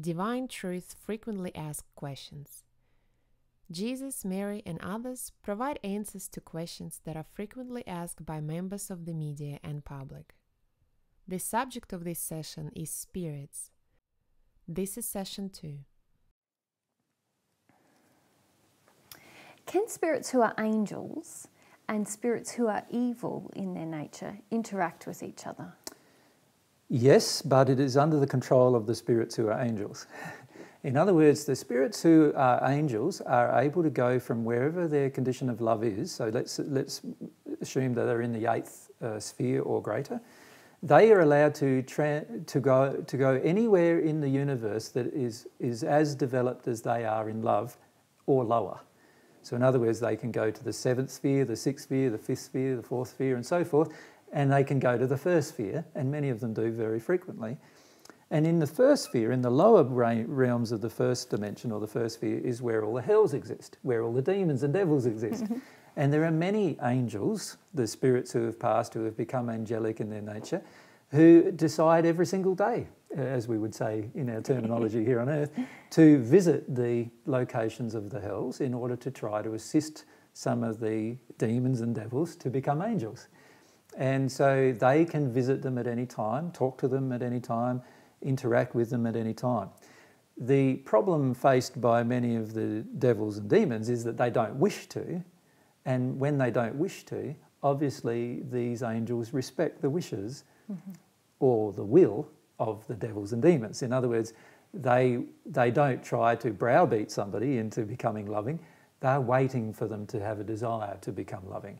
Divine Truth frequently asked questions. Jesus, Mary, and others provide answers to questions that are frequently asked by members of the media and public. The subject of this session is spirits. This is session two. Can spirits who are angels and spirits who are evil in their nature interact with each other? Yes, but it is under the control of the spirits who are angels. In other words, the spirits who are angels are able to go from wherever their condition of love is. So let's, let's assume that they're in the eighth uh, sphere or greater. They are allowed to, to, go, to go anywhere in the universe that is, is as developed as they are in love or lower. So, in other words, they can go to the seventh sphere, the sixth sphere, the fifth sphere, the fourth sphere, and so forth, and they can go to the first sphere, and many of them do very frequently. And in the first sphere, in the lower realms of the first dimension or the first sphere, is where all the hells exist, where all the demons and devils exist. and there are many angels, the spirits who have passed, who have become angelic in their nature, who decide every single day, as we would say in our terminology here on earth, to visit the locations of the hells in order to try to assist some of the demons and devils to become angels. And so they can visit them at any time, talk to them at any time, interact with them at any time. The problem faced by many of the devils and demons is that they don't wish to, and when they don't wish to, obviously these angels respect the wishes mm-hmm. or the will of the devils and demons. In other words, they, they don't try to browbeat somebody into becoming loving, they're waiting for them to have a desire to become loving.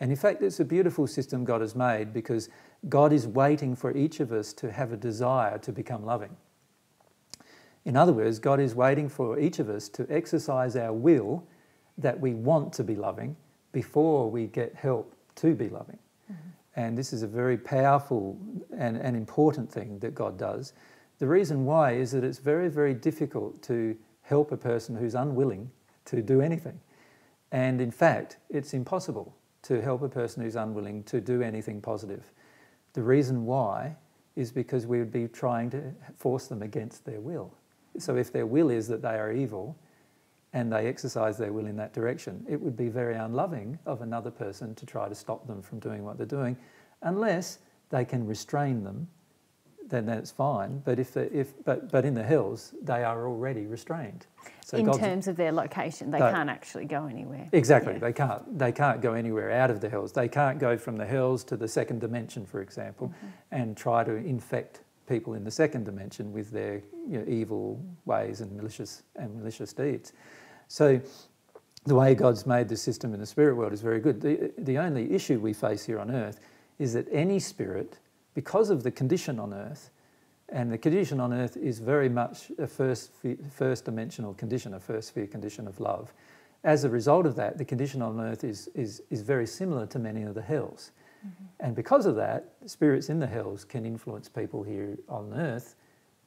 And in fact, it's a beautiful system God has made because God is waiting for each of us to have a desire to become loving. In other words, God is waiting for each of us to exercise our will that we want to be loving before we get help to be loving. Mm-hmm. And this is a very powerful and, and important thing that God does. The reason why is that it's very, very difficult to help a person who's unwilling to do anything. And in fact, it's impossible to help a person who's unwilling to do anything positive. The reason why is because we would be trying to force them against their will. So if their will is that they are evil and they exercise their will in that direction, it would be very unloving of another person to try to stop them from doing what they're doing unless they can restrain them then that's fine. But if, if but but in the hells, they are already restrained. So in God's, terms of their location, they, they, can't actually go anywhere. Exactly, yeah. they can't. They can't go anywhere out of the hells. They can't go from the hells to the second dimension, for example, mm-hmm. and try to infect people in the second dimension with their you know, evil ways and malicious and malicious deeds. So the way God's made the system in the spirit world is very good. The, the only issue we face here on earth is that any spirit because of the condition on earth, and the condition on earth is very much a first, first dimensional condition, a first sphere condition of love. As a result of that, the condition on earth is, is, is very similar to many of the hells. Mm-hmm. And because of that, spirits in the hells can influence people here on earth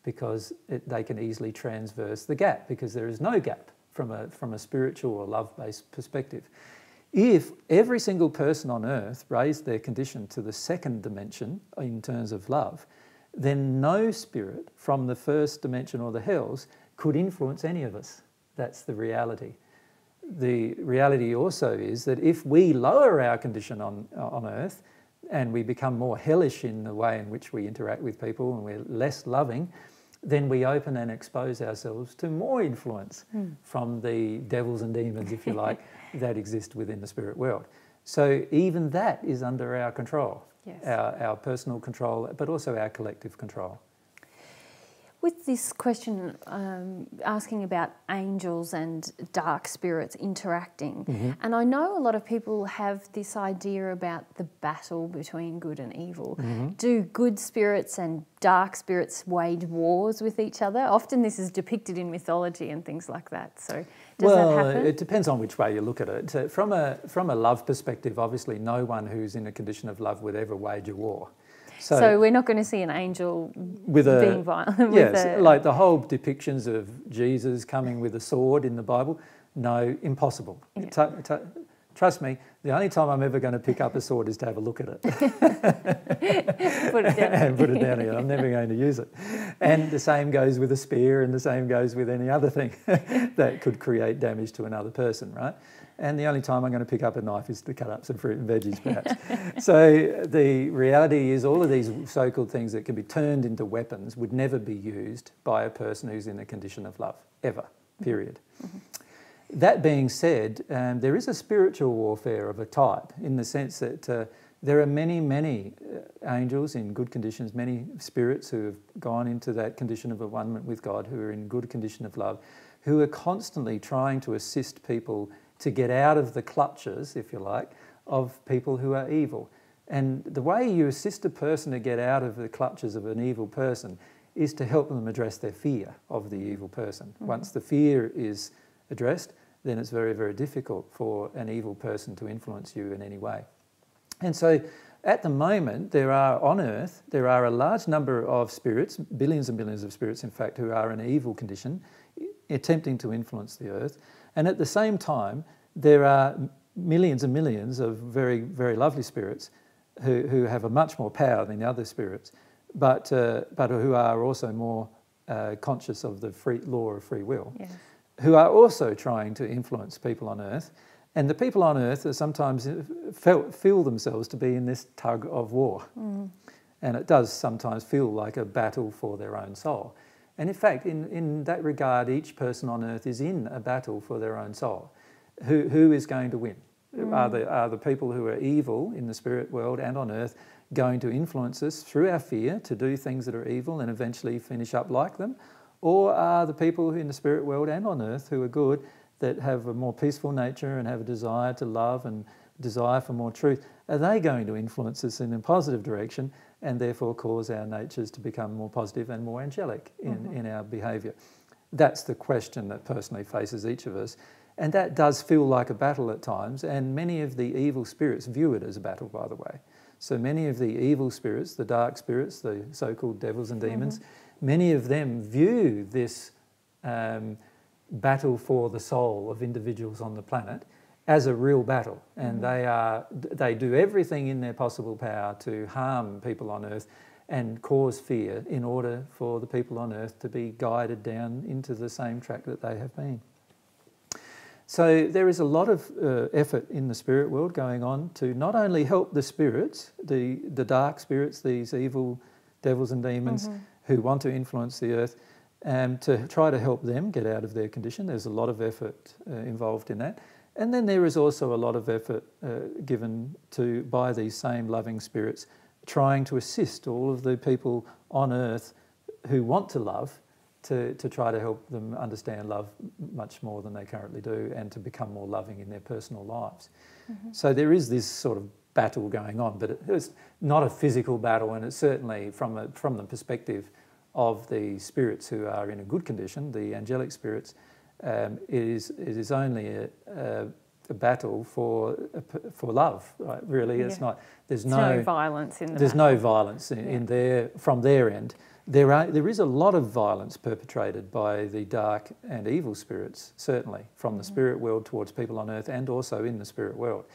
because it, they can easily transverse the gap because there is no gap from a, from a spiritual or love based perspective. If every single person on earth raised their condition to the second dimension in terms of love, then no spirit from the first dimension or the hells could influence any of us. That's the reality. The reality also is that if we lower our condition on, on earth and we become more hellish in the way in which we interact with people and we're less loving, then we open and expose ourselves to more influence mm. from the devils and demons, if you like, that exist within the spirit world. So even that is under our control, yes. our, our personal control, but also our collective control. With this question um, asking about angels and dark spirits interacting, mm-hmm. and I know a lot of people have this idea about the battle between good and evil. Mm-hmm. Do good spirits and dark spirits wage wars with each other? Often this is depicted in mythology and things like that. So, does well, that happen? Well, it depends on which way you look at it. From a, from a love perspective, obviously, no one who's in a condition of love would ever wage a war. So, so, we're not going to see an angel with a, being violent. yes, a, like the whole depictions of Jesus coming with a sword in the Bible. No, impossible. Yeah. Trust me, the only time I'm ever going to pick up a sword is to have a look at it. put it down. and put it down again. I'm never going to use it. And the same goes with a spear, and the same goes with any other thing that could create damage to another person, right? And the only time I'm going to pick up a knife is to cut up some fruit and veggies, perhaps. so the reality is, all of these so called things that can be turned into weapons would never be used by a person who's in a condition of love, ever, period. Mm-hmm. That being said, um, there is a spiritual warfare of a type in the sense that uh, there are many, many uh, angels in good conditions, many spirits who have gone into that condition of one with God, who are in good condition of love, who are constantly trying to assist people to get out of the clutches, if you like, of people who are evil. And the way you assist a person to get out of the clutches of an evil person is to help them address their fear of the evil person. Mm-hmm. Once the fear is addressed, then it's very, very difficult for an evil person to influence you in any way. And so at the moment, there are on earth, there are a large number of spirits, billions and billions of spirits, in fact, who are in an evil condition, attempting to influence the earth. And at the same time, there are millions and millions of very, very lovely spirits who, who have a much more power than the other spirits, but, uh, but who are also more uh, conscious of the free law of free will. Yes who are also trying to influence people on earth. And the people on earth are sometimes uh, felt, feel themselves to be in this tug of war. Mm. And it does sometimes feel like a battle for their own soul. And in fact, in, in that regard, each person on earth is in a battle for their own soul. Who, who is going to win? Mm. Are, the, are the people who are evil in the spirit world and on earth going to influence us through our fear to do things that are evil and eventually finish up like them? Or are the people in the spirit world and on earth who are good that have a more peaceful nature and have a desire to love and desire for more truth, are they going to influence us in a positive direction and therefore cause our natures to become more positive and more angelic in, mm-hmm. in our behaviour? That's the question that personally faces each of us. And that does feel like a battle at times, and many of the evil spirits view it as a battle, by the way. So many of the evil spirits, the dark spirits, the so called devils and demons, mm-hmm many of them view this um, battle for the soul of individuals on the planet as a real battle, and mm-hmm. they are they do everything in their possible power to harm people on Earth and cause fear in order for the people on Earth to be guided down into the same track that they have been. So there is a lot of uh, effort in the spirit world going on to not only help the spirits, the the dark spirits, these evil devils and demons. Mm-hmm who want to influence the earth um, to try to help them get out of their condition. There's a lot of effort uh, involved in that. And then there is also a lot of effort uh, given to by these same loving spirits trying to assist all of the people on earth who want to love to, to try to help them understand love much more than they currently do and to become more loving in their personal lives. Mm-hmm. So there is this sort of battle going on, but it's not a physical battle, and it's certainly from, a, from the perspective of the spirits who are in a good condition, the angelic spirits, um, it, is, it is only a, a, a battle for, for love, right? really. Yeah. It's not, there's, no, no, violence in the There's battle. no violence in, yeah. in their, from their end. There, are, there is a lot of violence perpetrated by the dark and evil spirits, certainly, from the mm-hmm. spirit world towards people on earth and also in the spirit world.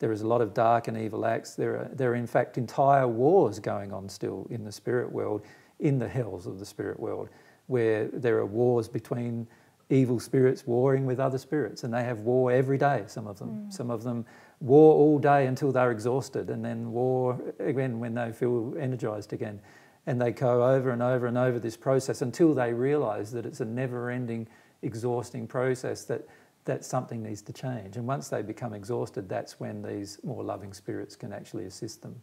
There is a lot of dark and evil acts. There are, there are, in fact, entire wars going on still in the spirit world, in the hells of the spirit world, where there are wars between evil spirits warring with other spirits, and they have war every day, some of them. Mm. Some of them war all day until they're exhausted, and then war again when they feel energized again. And they go over and over and over this process until they realize that it's a never ending, exhausting process that that something needs to change. And once they become exhausted, that's when these more loving spirits can actually assist them.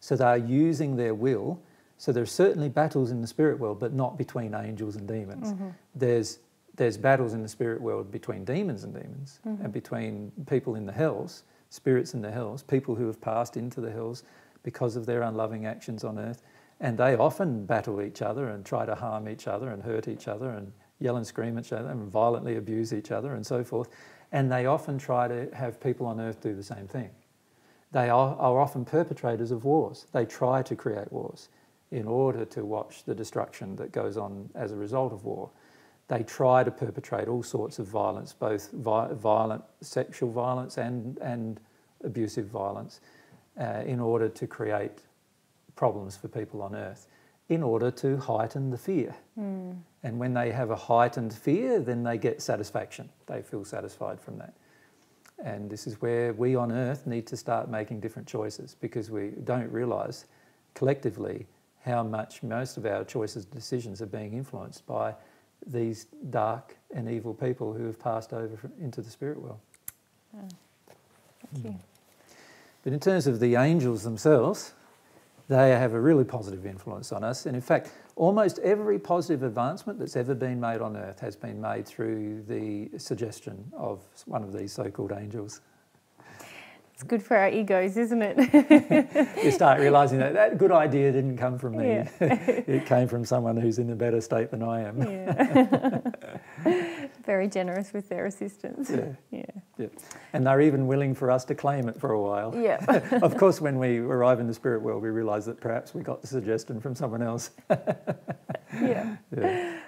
So they are using their will. So there's certainly battles in the spirit world, but not between angels and demons. Mm-hmm. There's there's battles in the spirit world between demons and demons, mm-hmm. and between people in the hells, spirits in the hells, people who have passed into the hells because of their unloving actions on earth, and they often battle each other and try to harm each other and hurt each other and yell and scream at each other and violently abuse each other and so forth. And they often try to have people on earth do the same thing. They are, are often perpetrators of wars. They try to create wars in order to watch the destruction that goes on as a result of war. they try to perpetrate all sorts of violence, both vi- violent sexual violence and, and abusive violence, uh, in order to create problems for people on earth, in order to heighten the fear. Mm. And when they have a heightened fear, then they get satisfaction. They feel satisfied from that. And this is where we on earth need to start making different choices because we don't realise collectively how much most of our choices and decisions are being influenced by these dark and evil people who have passed over into the spirit world. Oh, thank you. Hmm. But in terms of the angels themselves, they have a really positive influence on us. And in fact, almost every positive advancement that's ever been made on earth has been made through the suggestion of one of these so called angels. It's good for our egos, isn't it? you start realizing that that good idea didn't come from me. Yeah. it came from someone who's in a better state than I am. yeah. Very generous with their assistance. Yeah. Yeah. Yeah. And they're even willing for us to claim it for a while. Yeah. of course, when we arrive in the spirit world, we realise that perhaps we got the suggestion from someone else. yeah. Yeah.